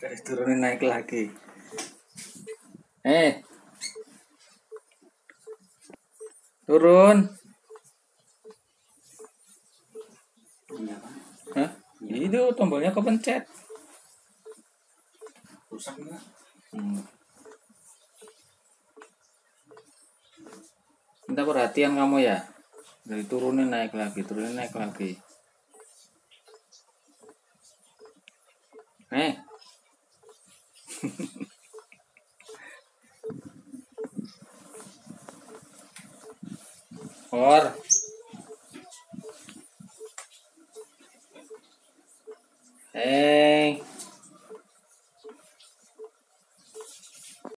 Terus turunin naik lagi. Eh. Turun. Hah? Itu tombolnya kepencet. Rusak enggak? Hmm. Minta perhatian kamu ya. Dari turunin naik lagi, turunin naik lagi. Eh. Or. Eh.